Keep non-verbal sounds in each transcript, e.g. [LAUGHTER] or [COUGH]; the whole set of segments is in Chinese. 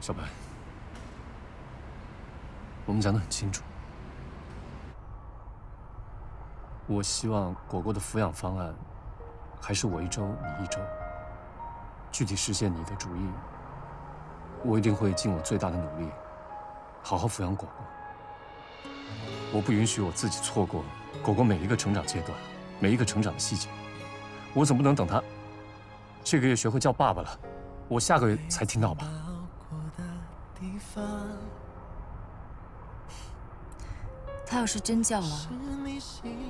小白，我们讲得很清楚。我希望果果的抚养方案还是我一周你一周。具体实现你的主意，我一定会尽我最大的努力，好好抚养果果。我不允许我自己错过果果每一个成长阶段，每一个成长的细节。我总不能等他这个月学会叫爸爸了，我下个月才听到吧？要是真叫了，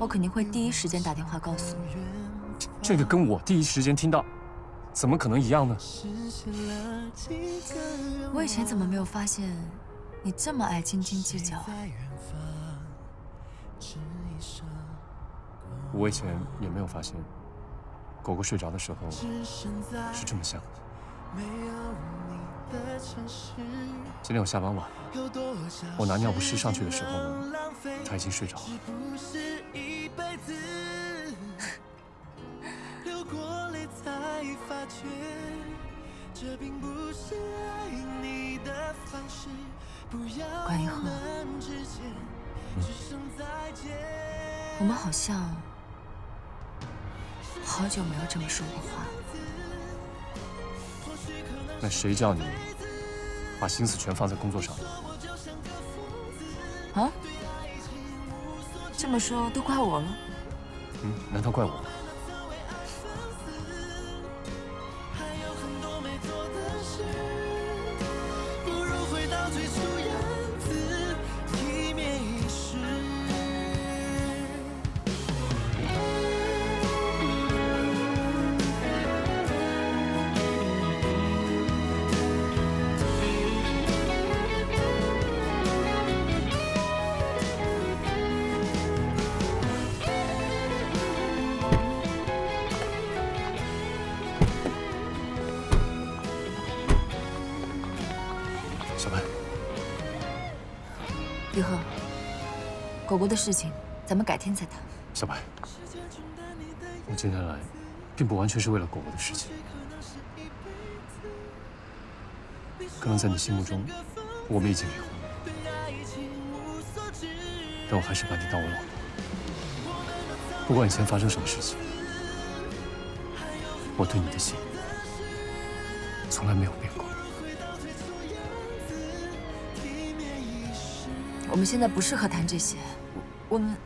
我肯定会第一时间打电话告诉你。这个跟我第一时间听到，怎么可能一样呢？我以前怎么没有发现你这么爱斤斤计较啊？我以前也没有发现，狗狗睡着的时候是这么想的。今天我下班晚，我拿尿不湿上去的时候呢，他已经睡着了。关一鹤，我们好像好久没有这么说过话。那谁叫你把心思全放在工作上了？啊？这么说都怪我了？嗯？难道怪我？的？事情，咱们改天再谈。小白，我今天来，并不完全是为了果果的？事情。可能在你心目中，我们已经离婚，但我还是把你当我老婆。不管以前发生什么事情，我对你的？心从来没有变过。我们现在不适合谈这些。我们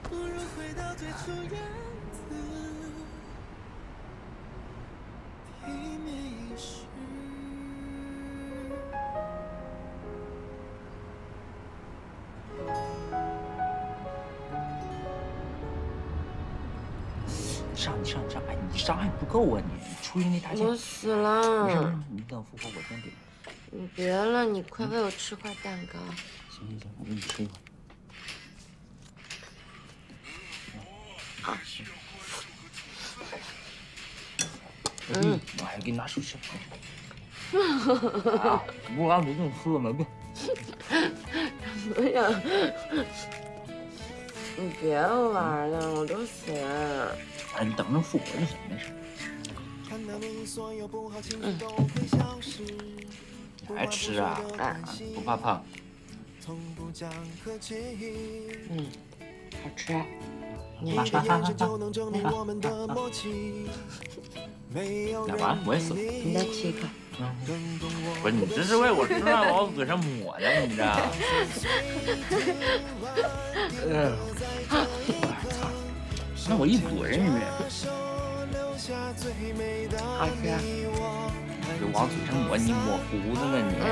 上你上你上，哎，你伤害不够啊！你出去那大我死了！没事，你等复活我先给。你别了，你快喂我吃块蛋糕。行行行，我给你吃一块。嗯，我还给你拿手吃。[LAUGHS] 啊，我俺没这么呀，你别玩了，我都死了。哎，你等着复活就行，没事。嗯。你还吃啊？啊，不怕胖。嗯，好吃。你吃。干嘛？我也死了。你再吃一个。不是你这是为我吃饭往我嘴上抹的，你这。嗯。操！那我一嘴你。好吃。就往嘴上抹，你抹胡子呢你。嗯。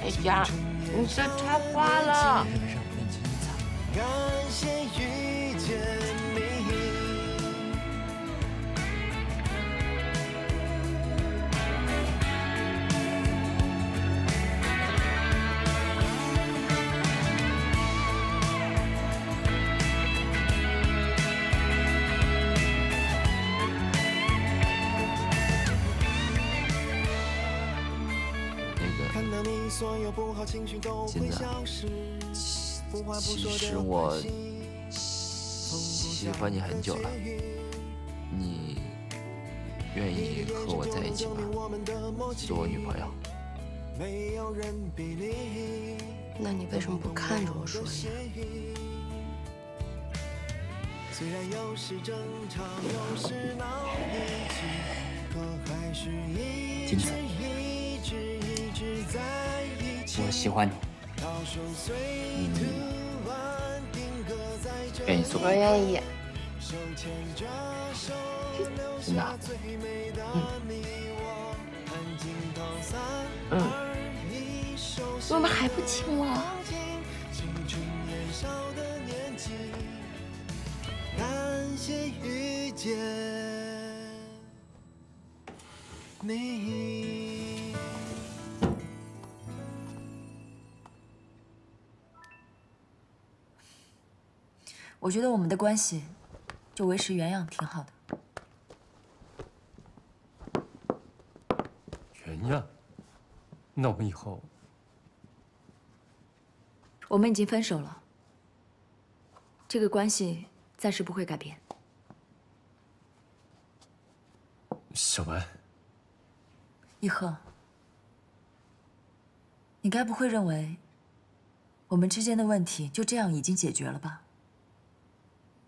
哎呀，你这太花了。金子，其实我喜欢你很久了，你愿意和我在一起吗？做我女朋友？那你为什么不看着我说呀？金子，我喜欢你。你愿意做？我愿意。真的？嗯。嗯。怎么还不亲我？我觉得我们的关系就维持原样挺好的。原样？那我们以后……我们已经分手了，这个关系暂时不会改变。小白，一鹤，你该不会认为我们之间的问题就这样已经解决了吧？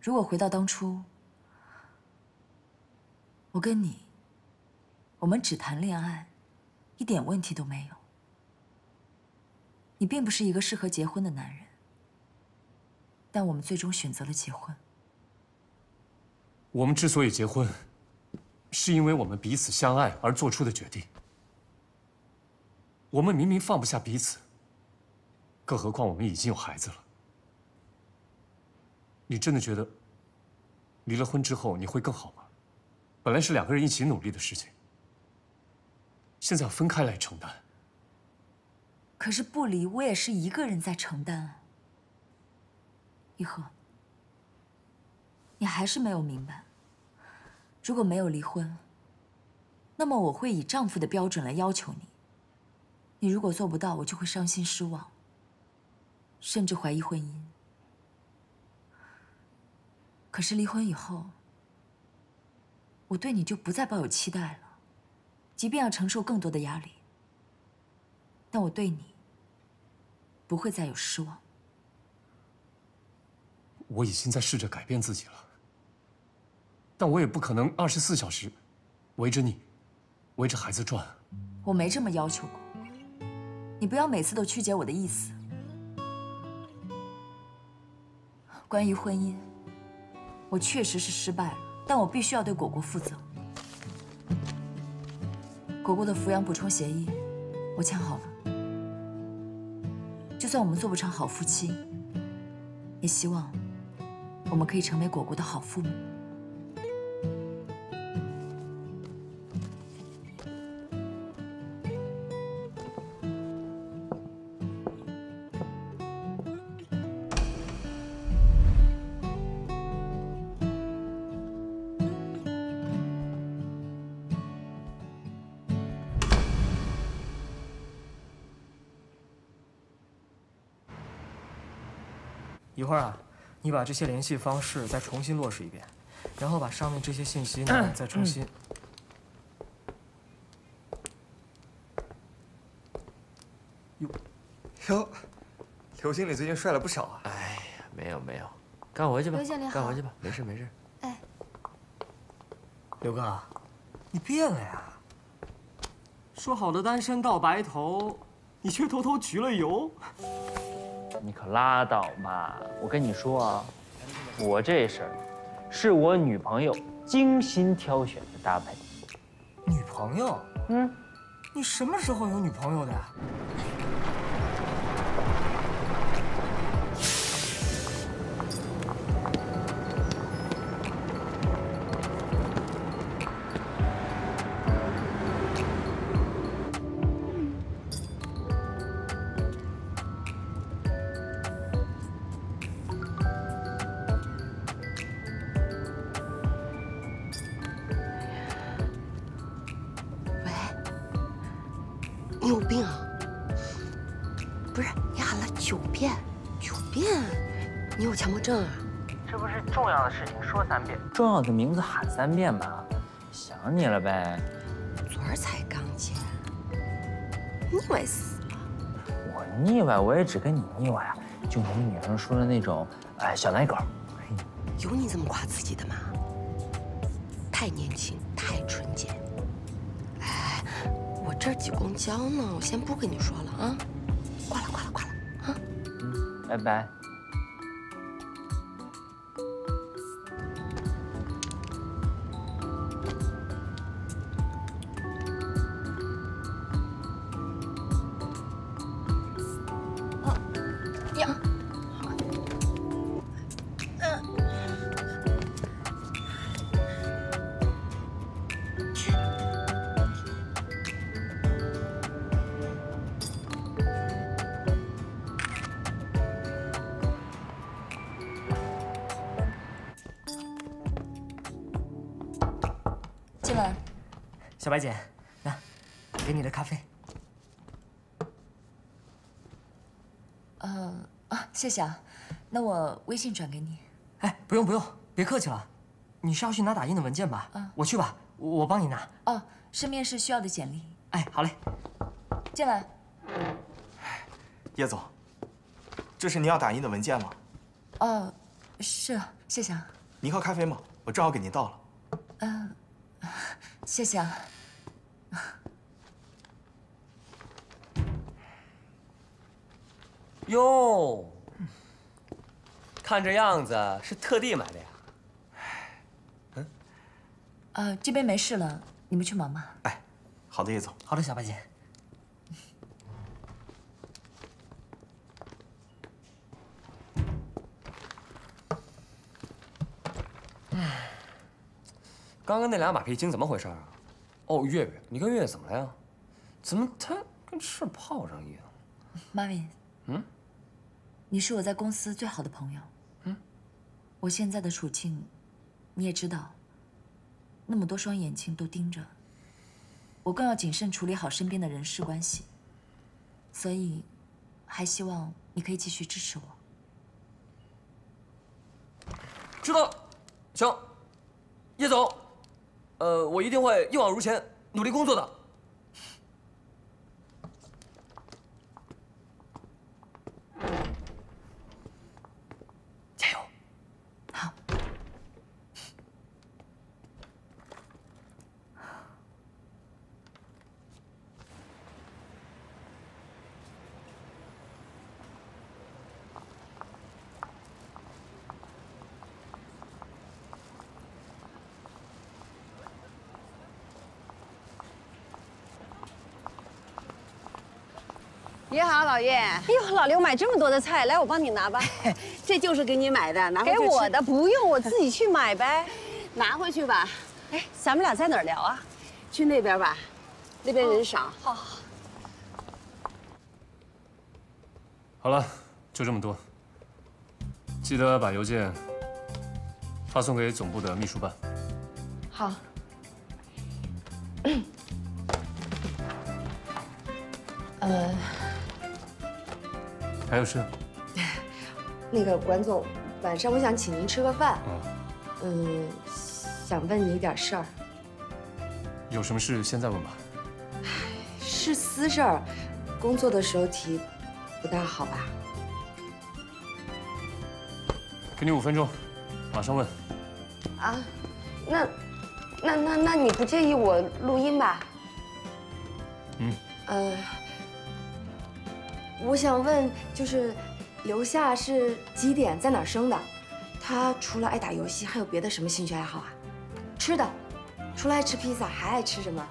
如果回到当初，我跟你，我们只谈恋爱，一点问题都没有。你并不是一个适合结婚的男人，但我们最终选择了结婚。我们之所以结婚，是因为我们彼此相爱而做出的决定。我们明明放不下彼此，更何况我们已经有孩子了。你真的觉得离了婚之后你会更好吗？本来是两个人一起努力的事情，现在要分开来承担。可是不离，我也是一个人在承担啊。一鹤，你还是没有明白，如果没有离婚，那么我会以丈夫的标准来要求你。你如果做不到，我就会伤心失望，甚至怀疑婚姻。可是离婚以后，我对你就不再抱有期待了，即便要承受更多的压力。但我对你不会再有失望。我已经在试着改变自己了，但我也不可能二十四小时围着你、围着孩子转。我没这么要求过，你不要每次都曲解我的意思。关于婚姻，我确实是失败了，但我必须要对果果负责。果果的抚养补充协议，我签好了。就算我们做不成好夫妻，也希望我们可以成为果果的好父母。你把这些联系方式再重新落实一遍，然后把上面这些信息呢再重新。哟，哟，刘经理最近帅了不少啊！哎呀，没有没有，干活去吧，干活去吧，没事没事。哎，刘哥，你变了呀！说好的单身到白头，你却偷偷焗了油。你可拉倒吧！我跟你说啊，我这身是我女朋友精心挑选的搭配。女朋友？嗯，你什么时候有女朋友的？你重要的名字喊三遍吧？想你了呗。昨儿才刚见，腻歪死了。我腻歪，我也只跟你腻歪啊，就你们女生说的那种，哎，小奶狗。有你这么夸自己的吗？太年轻，太纯洁。哎，我这儿挤公交呢，我先不跟你说了啊。挂了，挂了，挂了啊。拜拜。啊，谢谢啊，那我微信转给你。哎，不用不用，别客气了。你是要去拿打印的文件吧？啊我去吧，我帮你拿。哦，是面试需要的简历。哎，好嘞。进来。叶总，这是您要打印的文件吗？哦，是啊，谢谢啊，您喝咖啡吗？我正好给您倒了。嗯谢谢啊。哟，看这样子是特地买的呀？嗯呃，这边没事了，你们去忙吧。哎，好的，叶总。好的，小白姐。唉，刚刚那俩马屁精怎么回事啊？哦，月月，你跟月月怎么了呀？怎么他跟吃炮仗一样？Marvin，嗯，你是我在公司最好的朋友。我现在的处境，你也知道，那么多双眼睛都盯着，我更要谨慎处理好身边的人事关系。所以，还希望你可以继续支持我。知道，行，叶总，呃，我一定会一往如前，努力工作的。你好，老叶。哎呦，老刘买这么多的菜，来，我帮你拿吧。[LAUGHS] 这就是给你买的，拿回去给我的不用，我 [LAUGHS] 自己去买呗。拿回去吧。哎，咱们俩在哪儿聊啊？去那边吧，那边人少。好好。好了，就这么多。记得把邮件发送给总部的秘书办。好。呃，还有事？[LAUGHS] 那个管总，晚上我想请您吃个饭，嗯，嗯，想问你一点事儿，有什么事现在问吧。是私事儿，工作的时候提，不大好吧？给你五分钟，马上问。啊，那，那那那你不介意我录音吧？嗯。呃，我想问，就是刘夏是几点在哪儿生的？他除了爱打游戏，还有别的什么兴趣爱好啊？吃的，除了爱吃披萨，还爱吃什么？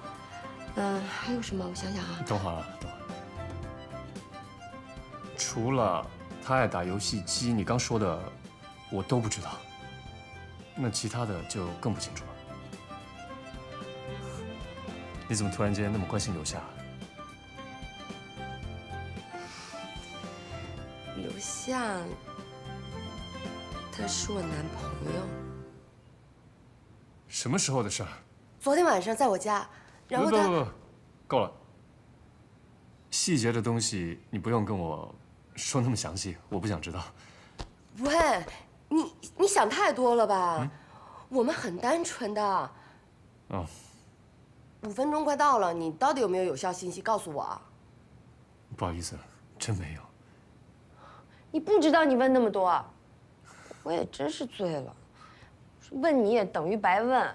嗯、还有什么？我想想啊。等会儿啊，等会儿。除了他爱打游戏机，你刚说的我都不知道。那其他的就更不清楚了。你怎么突然间那么关心刘夏？刘夏，他是我男朋友。什么时候的事儿？昨天晚上在我家，然后他不不不，够了。细节的东西你不用跟我说那么详细，我不想知道。喂，你你想太多了吧？我们很单纯的，嗯，五分钟快到了，你到底有没有有效信息？告诉我啊！不好意思，真没有。你不知道，你问那么多，我也真是醉了。问你也等于白问，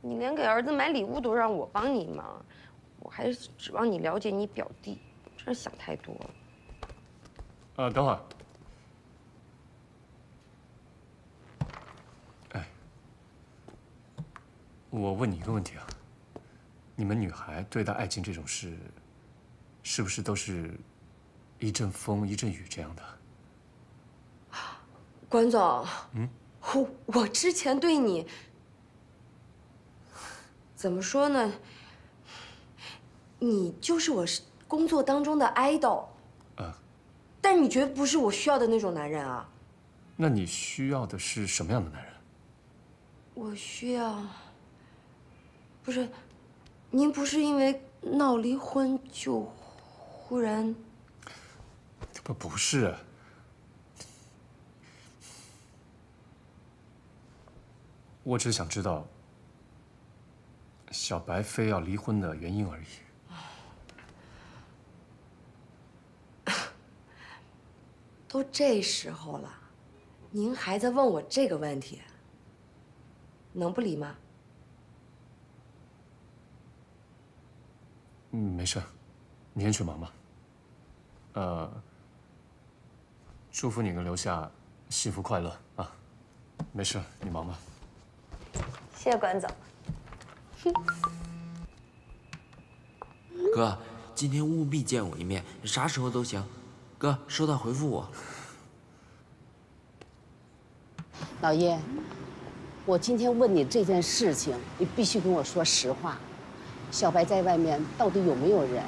你连给儿子买礼物都让我帮你忙，我还指望你了解你表弟，真是想太多了。呃，等会儿。哎，我问你一个问题啊，你们女孩对待爱情这种事，是不是都是一阵风一阵雨这样的？关总，嗯，我我之前对你怎么说呢？你就是我工作当中的 idol，呃，但是你绝不是我需要的那种男人啊。那你需要的是什么样的男人？我需要，不是，您不是因为闹离婚就忽然？不，不是。我只想知道小白非要离婚的原因而已。都这时候了，您还在问我这个问题，能不离吗？嗯，没事，你先去忙吧。呃，祝福你跟刘夏幸福快乐啊！没事，你忙吧。谢谢关总。[LAUGHS] 哥，今天务必见我一面，啥时候都行。哥，收到回复我。老叶，我今天问你这件事情，你必须跟我说实话。小白在外面到底有没有人？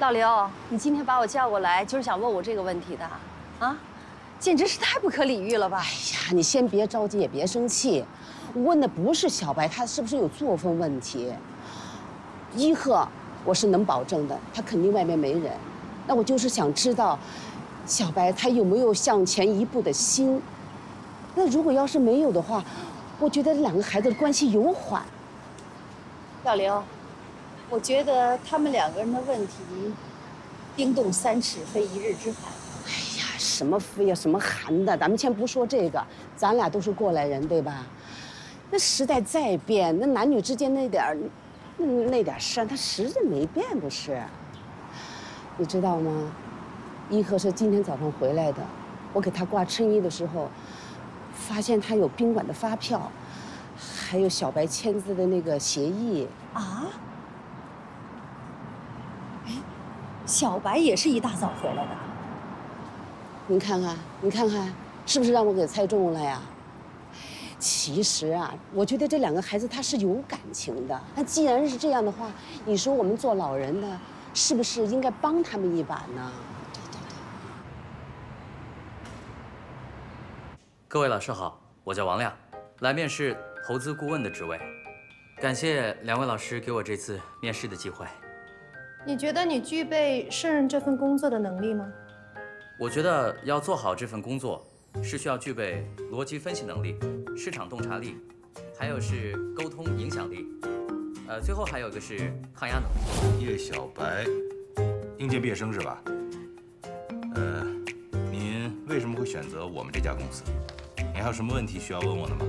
老刘，你今天把我叫过来，就是想问我这个问题的，啊？简直是太不可理喻了吧！哎呀，你先别着急，也别生气。我问的不是小白，他是不是有作风问题？一贺，我是能保证的，他肯定外面没人。那我就是想知道，小白他有没有向前一步的心？那如果要是没有的话，我觉得两个孩子的关系有缓。老刘，我觉得他们两个人的问题，冰冻三尺非一日之寒。什么非呀，什么寒的，咱们先不说这个，咱俩都是过来人，对吧？那时代在变，那男女之间那点儿，那点事儿，他实在没变，不是？你知道吗？一和是今天早上回来的，我给他挂衬衣的时候，发现他有宾馆的发票，还有小白签字的那个协议啊。哎，小白也是一大早回来的。你看看，你看看，是不是让我给猜中了呀？其实啊，我觉得这两个孩子他是有感情的。那既然是这样的话，你说我们做老人的，是不是应该帮他们一把呢？对对对。各位老师好，我叫王亮，来面试投资顾问的职位。感谢两位老师给我这次面试的机会。你觉得你具备胜任这份工作的能力吗？我觉得要做好这份工作，是需要具备逻辑分析能力。市场洞察力，还有是沟通影响力，呃，最后还有一个是抗压能力。叶小白，应届毕业生是吧？呃，您为什么会选择我们这家公司？您还有什么问题需要问我的吗？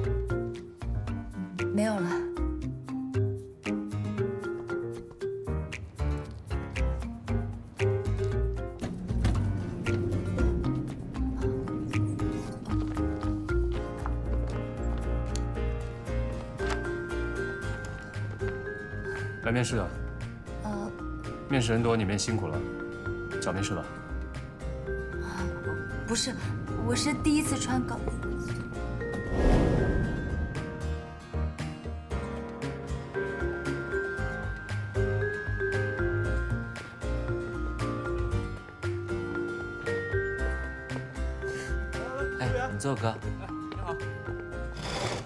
没有了。来面试的。呃，面试人多，你们辛苦了，找面试吧。不是，我是第一次穿高。哎，你坐，哥。你好。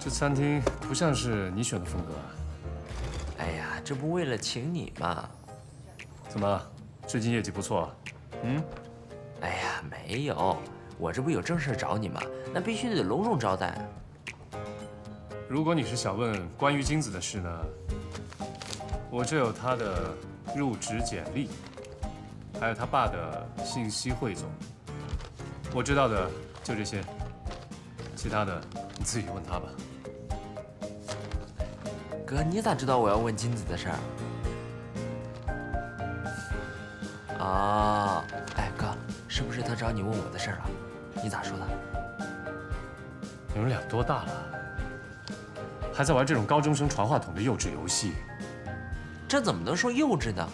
这餐厅不像是你选的风格。这不为了请你吗？怎么，最近业绩不错？嗯？哎呀，没有，我这不有正事找你吗？那必须得隆重招待。如果你是想问关于金子的事呢，我这有他的入职简历，还有他爸的信息汇总。我知道的就这些，其他的你自己问他吧。哥，你咋知道我要问金子的事儿？啊，哎，哥，是不是他找你问我的事儿了？你咋说的？你们俩多大了，还在玩这种高中生传话筒的幼稚游戏？这怎么能说幼稚呢？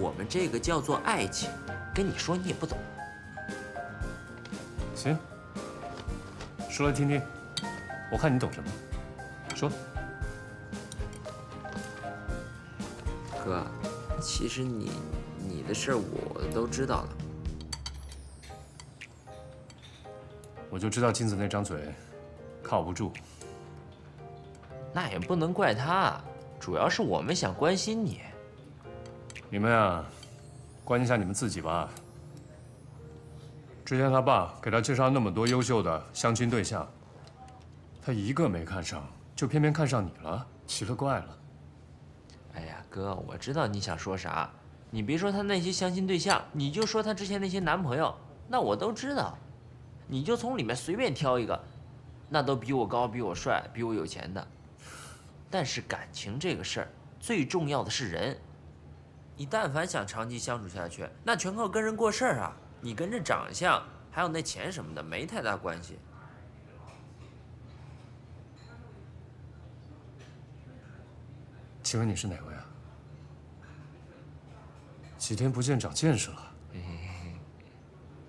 我们这个叫做爱情，跟你说你也不懂。行，说来听听，我看你懂什么。说。哥，其实你你的事儿我都知道了。我就知道金子那张嘴靠不住。那也不能怪他，主要是我们想关心你。你们啊，关心一下你们自己吧。之前他爸给他介绍那么多优秀的相亲对象，他一个没看上，就偏偏看上你了，奇了怪了。哎呀，哥，我知道你想说啥。你别说他那些相亲对象，你就说他之前那些男朋友，那我都知道。你就从里面随便挑一个，那都比我高、比我帅、比我有钱的。但是感情这个事儿，最重要的是人。你但凡想长期相处下去，那全靠跟人过事儿啊。你跟这长相，还有那钱什么的没太大关系。请问你是哪位啊？几天不见，长见识了。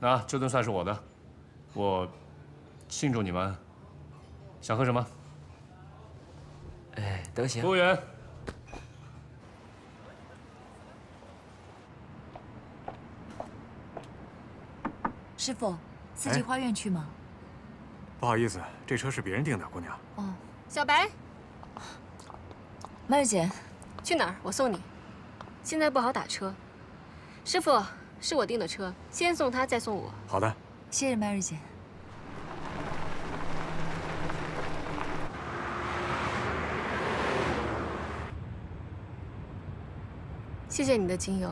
那这顿算是我的，我庆祝你们。想喝什么？哎，都行。服务员。师傅，四季花苑去吗？不好意思，这车是别人订的，姑娘。哦，小白，曼儿姐，去哪儿？我送你。现在不好打车。师傅，是我订的车，先送他，再送我。好的，谢谢曼儿姐。谢谢你的精油。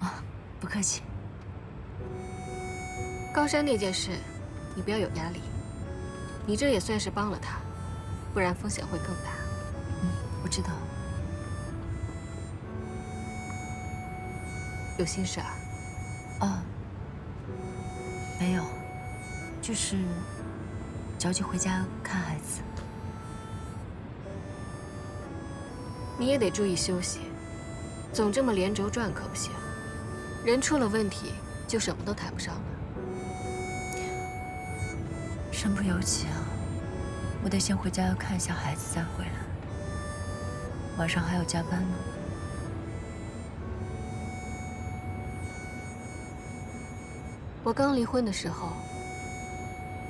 啊，不客气。高山那件事，你不要有压力。你这也算是帮了他，不然风险会更大。我知道。有心事啊？啊，没有，就是着急回家看孩子。你也得注意休息，总这么连轴转可不行。人出了问题，就什么都谈不上了。身不由己啊！我得先回家看一下孩子，再回来。晚上还要加班呢。我刚离婚的时候，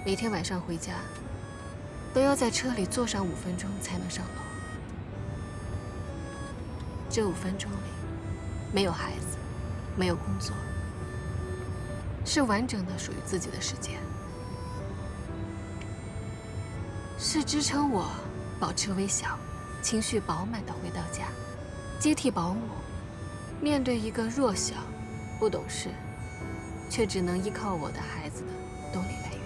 每天晚上回家，都要在车里坐上五分钟才能上楼。这五分钟里，没有孩子，没有工作，是完整的属于自己的时间。是支撑我保持微笑、情绪饱满的回到家，接替保姆，面对一个弱小、不懂事，却只能依靠我的孩子的动力来源。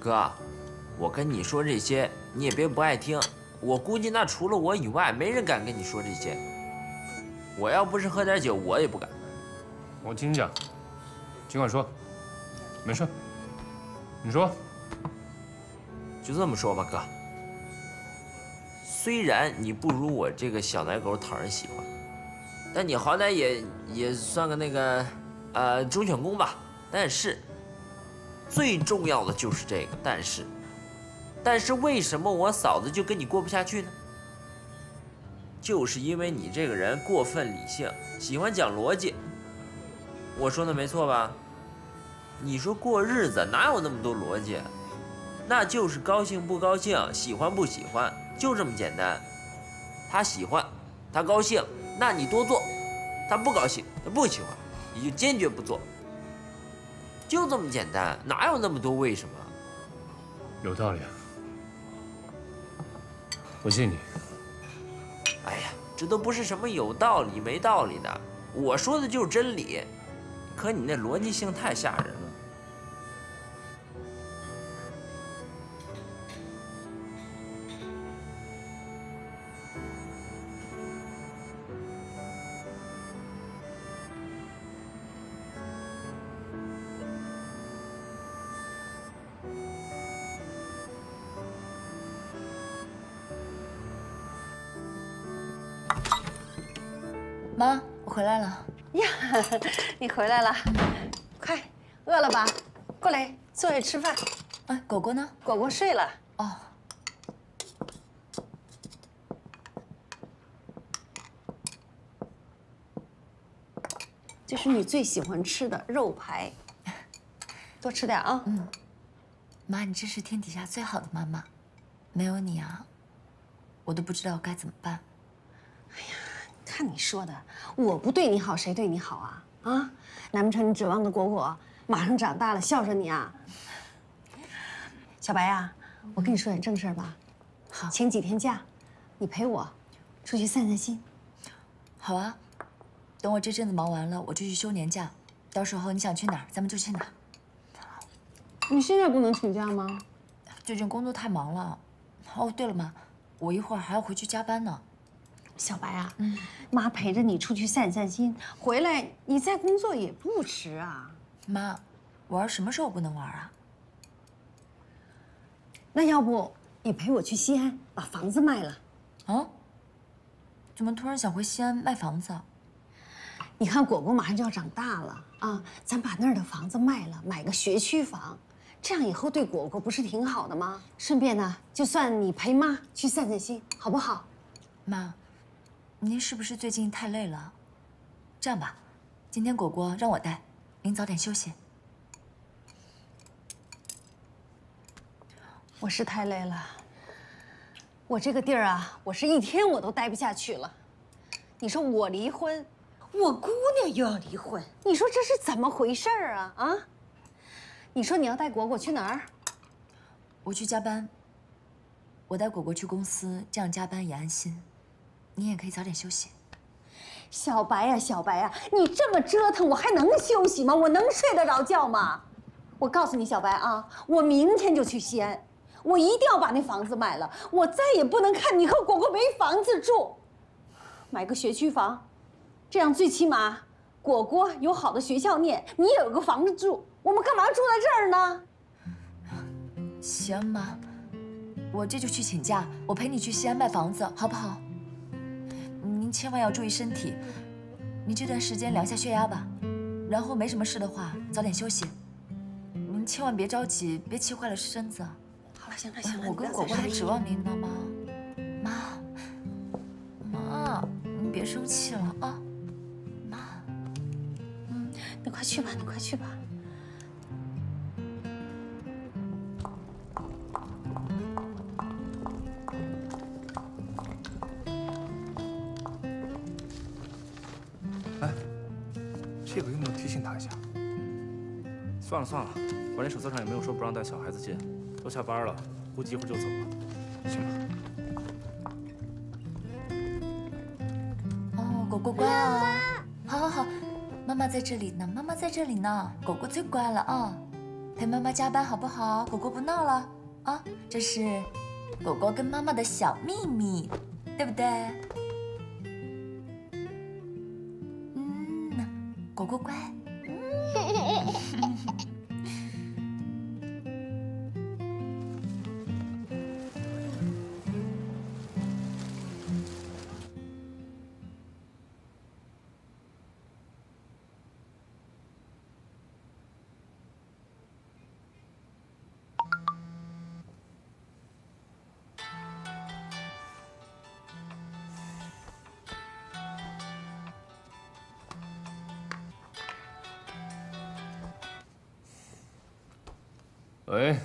哥，我跟你说这些，你也别不爱听。我估计那除了我以外，没人敢跟你说这些。我要不是喝点酒，我也不敢。我听讲，尽管说，没事。你说，就这么说吧，哥。虽然你不如我这个小奶狗讨人喜欢，但你好歹也也算个那个，呃，忠犬公吧。但是，最重要的就是这个但是，但是为什么我嫂子就跟你过不下去呢？就是因为你这个人过分理性，喜欢讲逻辑。我说的没错吧？你说过日子哪有那么多逻辑？那就是高兴不高兴，喜欢不喜欢，就这么简单。他喜欢，他高兴，那你多做；他不高兴，他不喜欢，你就坚决不做，就这么简单，哪有那么多为什么？有道理。我信你。哎呀，这都不是什么有道理没道理的，我说的就是真理。可你那逻辑性太吓人了。妈，我回来了。呀，[LAUGHS] 你回来了，快，饿了吧？过来坐下吃饭。哎，果果呢？果果睡了。哦。这是你最喜欢吃的肉排，多吃点啊。嗯。妈，你真是天底下最好的妈妈，没有你啊，我都不知道该怎么办。哎呀。看你说的，我不对你好，谁对你好啊？啊，难不成你指望的果果马上长大了孝顺你啊？小白呀，我跟你说点正事儿吧。好，请几天假，你陪我出去散散心。好啊，等我这阵子忙完了，我就去休年假。到时候你想去哪儿，咱们就去哪儿。你现在不能请假吗？最近工作太忙了。哦，对了，妈，我一会儿还要回去加班呢。小白啊，妈陪着你出去散散心，回来你再工作也不迟啊。妈，玩什么时候不能玩啊？那要不你陪我去西安把房子卖了？啊？怎么突然想回西安卖房子？你看果果马上就要长大了啊，咱把那儿的房子卖了，买个学区房，这样以后对果果不是挺好的吗？顺便呢，就算你陪妈去散散心，好不好？妈。您是不是最近太累了？这样吧，今天果果让我带，您早点休息。我是太累了，我这个地儿啊，我是一天我都待不下去了。你说我离婚，我姑娘又要离婚，你说这是怎么回事啊？啊？你说你要带果果去哪儿？我去加班。我带果果去公司，这样加班也安心。你也可以早点休息，小白呀，小白呀，你这么折腾，我还能休息吗？我能睡得着觉吗？我告诉你，小白啊，我明天就去西安，我一定要把那房子卖了，我再也不能看你和果果没房子住，买个学区房，这样最起码果果有好的学校念，你也有个房子住，我们干嘛住在这儿呢？行，妈，我这就去请假，我陪你去西安卖房子，好不好？千万要注意身体，你这段时间量下血压吧，然后没什么事的话，早点休息。您千万别着急，别气坏了身子。好了，行了行了，我跟果果还指望您呢妈？妈，妈，您别生气了啊，妈。嗯，你快去吧，你快去吧。算了算了，管理手册上也没有说不让带小孩子进，都下班了，估计一会儿就走了，行吧？哦，果果乖啊！好好好，妈妈在这里呢，妈妈在这里呢，果果最乖了啊！陪妈妈加班好不好？果果不闹了啊！这是果果跟妈妈的小秘密，对不对？嗯，果果乖。喂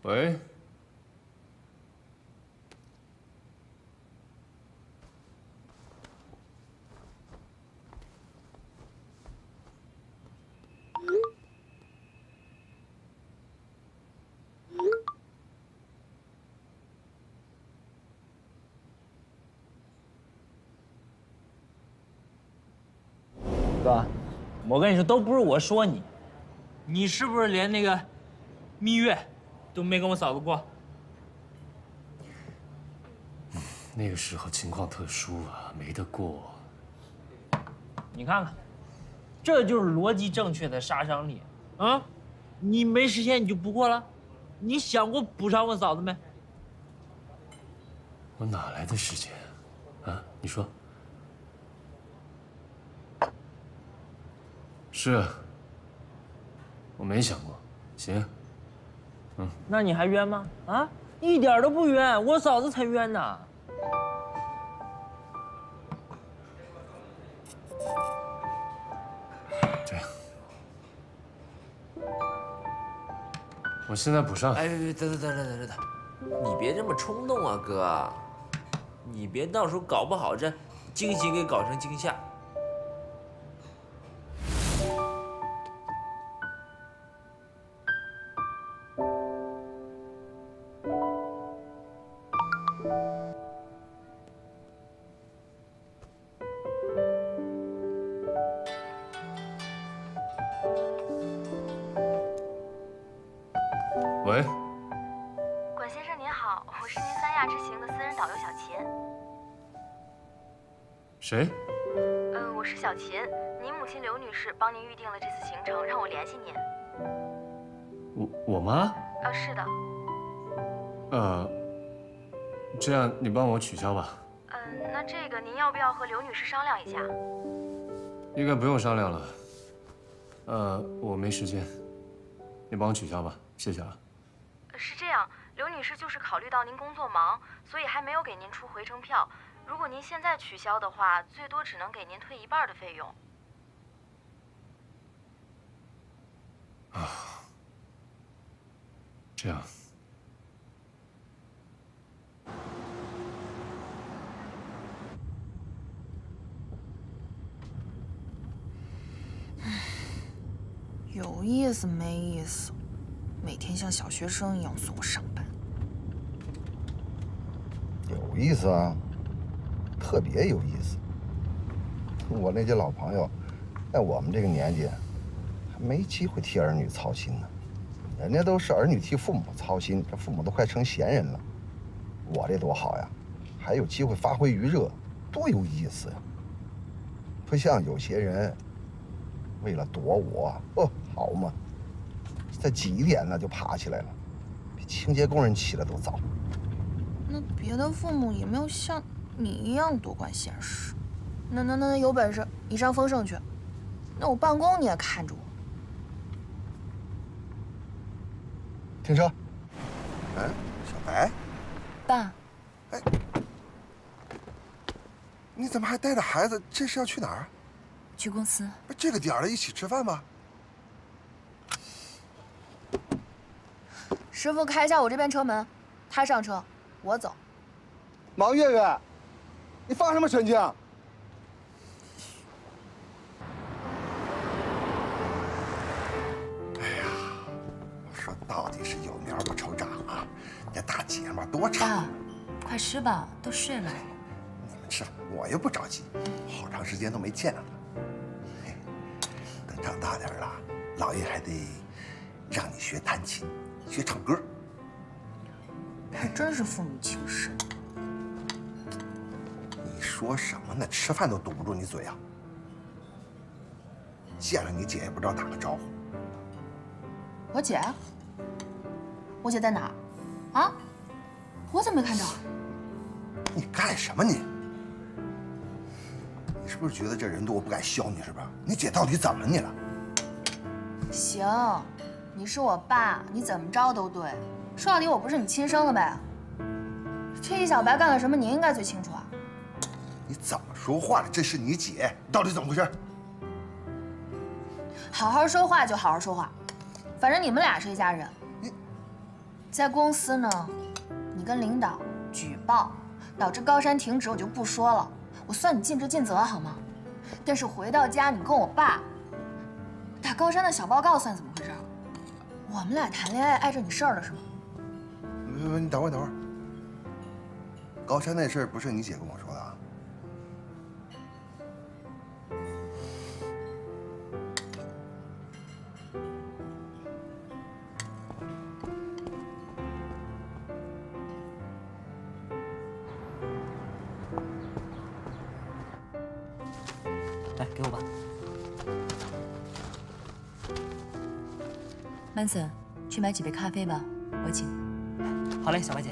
喂哥我跟你说都不是我说你。你是不是连那个蜜月都没跟我嫂子过？那个时候情况特殊啊，没得过。你看看，这就是逻辑正确的杀伤力啊！你没实现你就不过了？你想过补偿我嫂子没？我哪来的时间？啊，你说。是，我没想过。行，嗯，那你还冤吗？啊，一点都不冤，我嫂子才冤呢。这样，我现在补上。哎，等等等等等等，你别这么冲动啊，哥，你别到时候搞不好这惊喜给搞成惊吓。我我妈？呃，是的。呃，这样你帮我取消吧。嗯，那这个您要不要和刘女士商量一下？应该不用商量了。呃，我没时间，你帮我取消吧，谢谢啊。是这样，刘女士就是考虑到您工作忙，所以还没有给您出回程票。如果您现在取消的话，最多只能给您退一半的费用。啊，这样。有意思没意思？每天像小学生一样送我上班。有意思啊，特别有意思。我那些老朋友，在我们这个年纪，还没机会替儿女操心呢。人家都是儿女替父母操心，这父母都快成闲人了。我这多好呀，还有机会发挥余热，多有意思呀！不像有些人，为了躲我，哦，好嘛，才几点呢就爬起来了，比清洁工人起的都早。那别的父母也没有像你一样多管闲事。那那那有本事你上丰盛去，那我办公你也看着我。停车。哎，小白，爸，哎，你怎么还带着孩子？这是要去哪儿？去公司。这个点儿了，一起吃饭吧？师傅开一下我这边车门，他上车，我走。王月月，你发什么神经？哎姐们多爸长。，快吃吧，都睡了。你们吃，我又不着急，好长时间都没见了。等长大点了，姥爷还得让你学弹琴，学唱歌。还真是父母情深。你说什么呢？吃饭都堵不住你嘴啊！见了你姐也不知道打个招呼。我姐？我姐在哪儿？啊？我怎么没看着？你干什么你？你是不是觉得这人多，我不敢削你？是不是？你姐到底怎么你了？行，你是我爸，你怎么着都对。说到底，我不是你亲生的呗。这一小白干了什么，你应该最清楚啊。[TSK] 你怎么说话的？这是你姐，到底怎么回事？好好说话就好好说话，反正你们俩是一家人。你在公司呢，你跟领导举报，导致高山停止，我就不说了，我算你尽职尽责好吗？但是回到家，你跟我爸打高山的小报告算怎么回事？我们俩谈恋爱碍着你事儿了是吗？不不，你等会儿，等会儿。高山那事儿不是你姐跟我说，Manson，去买几杯咖啡吧，我请。好嘞，小白姐。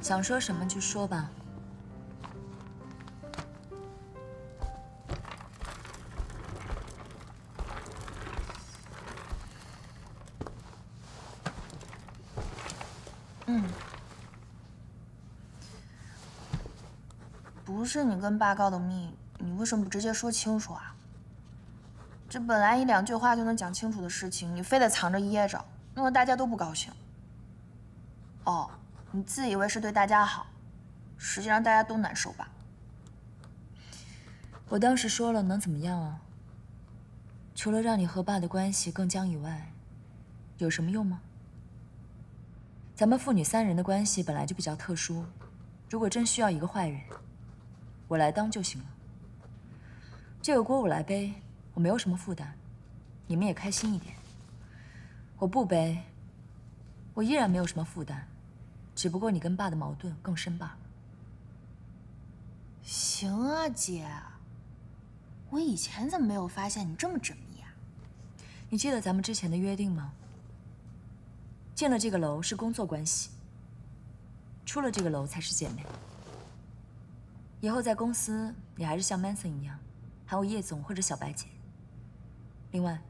想说什么就说吧。不是你跟爸告的密，你为什么不直接说清楚啊？这本来一两句话就能讲清楚的事情，你非得藏着掖着，弄得大家都不高兴。哦。你自以为是对大家好，实际上大家都难受吧？我当时说了，能怎么样啊？除了让你和爸的关系更僵以外，有什么用吗？咱们父女三人的关系本来就比较特殊，如果真需要一个坏人，我来当就行了。这个锅我来背，我没有什么负担，你们也开心一点。我不背，我依然没有什么负担。只不过你跟爸的矛盾更深罢了。行啊，姐，我以前怎么没有发现你这么缜密啊？你记得咱们之前的约定吗？进了这个楼是工作关系，出了这个楼才是姐妹。以后在公司，你还是像 Manson 一样，喊我叶总或者小白姐。另外，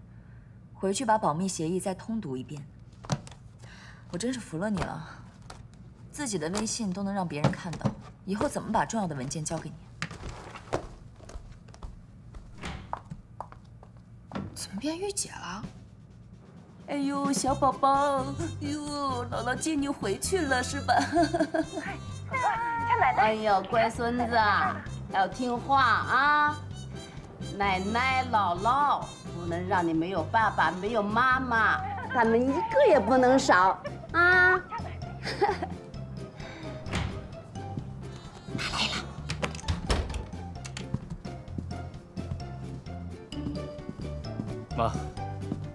回去把保密协议再通读一遍。我真是服了你了。自己的微信都能让别人看到，以后怎么把重要的文件交给你？怎么变御姐了？哎呦，小宝宝，呦，姥姥接你回去了是吧？[LAUGHS] 叫奶奶。哎呦，乖孙子，要听话啊！奶奶、姥姥不能让你没有爸爸、没有妈妈，咱们一个也不能少啊！[LAUGHS] 妈，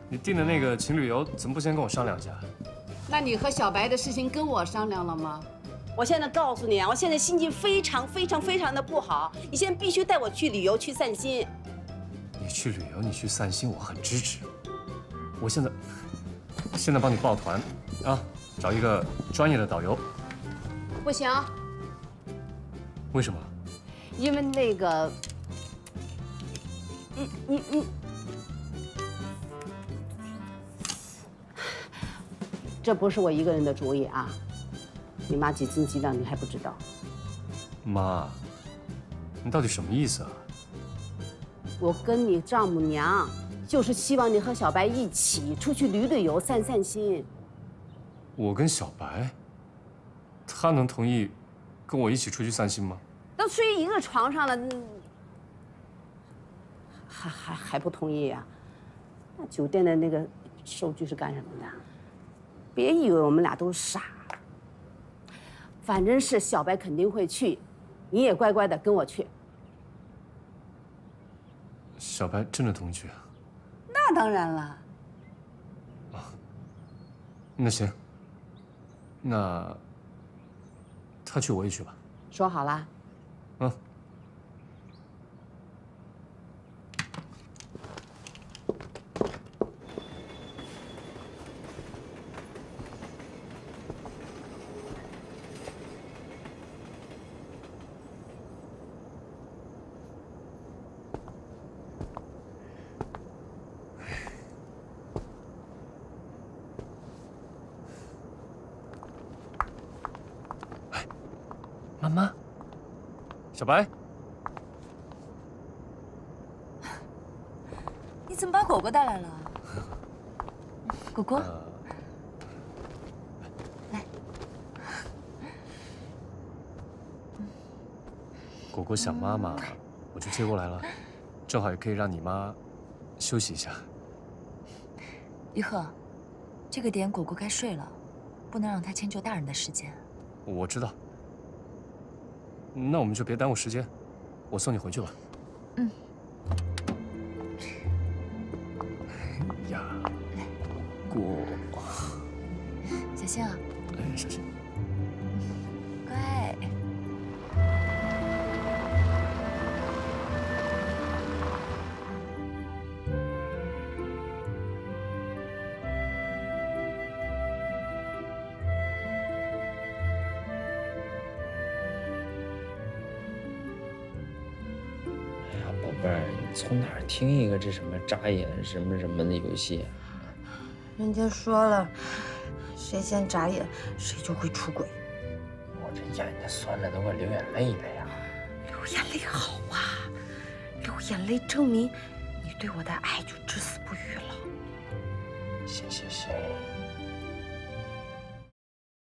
你订的那个情侣游怎么不先跟我商量一下？那你和小白的事情跟我商量了吗？我现在告诉你啊，我现在心情非常非常非常的不好，你现在必须带我去旅游去散心。你去旅游，你去散心，我很支持。我现在现在帮你报团啊，找一个专业的导游。不行。为什么？因为那个，你你你。这不是我一个人的主意啊！你妈几斤几两你还不知道？妈，你到底什么意思啊？我跟你丈母娘就是希望你和小白一起出去旅旅游、散散心。我跟小白，他能同意跟我一起出去散心吗？都睡一个床上了，还还还不同意呀？那酒店的那个收据是干什么的？别以为我们俩都傻，反正是小白肯定会去，你也乖乖的跟我去。小白真的同意去啊？那当然了。那行，那他去我也去吧。说好了。嗯。妈妈，小白，你怎么把果果带来了？[LAUGHS] 果果，来，果果想妈妈，我就接过来了，正好也可以让你妈休息一下。于鹤，这个点果果该睡了，不能让她迁就大人的时间。我知道。那我们就别耽误时间，我送你回去吧。嗯。哎呀，过，小心啊！哎，小心。从哪儿听一个这什么眨眼什么什么的游戏？人家说了，谁先眨眼，谁就会出轨。我这眼睛酸的，都快流眼泪了呀！流眼泪好啊，流眼泪证明你对我的爱就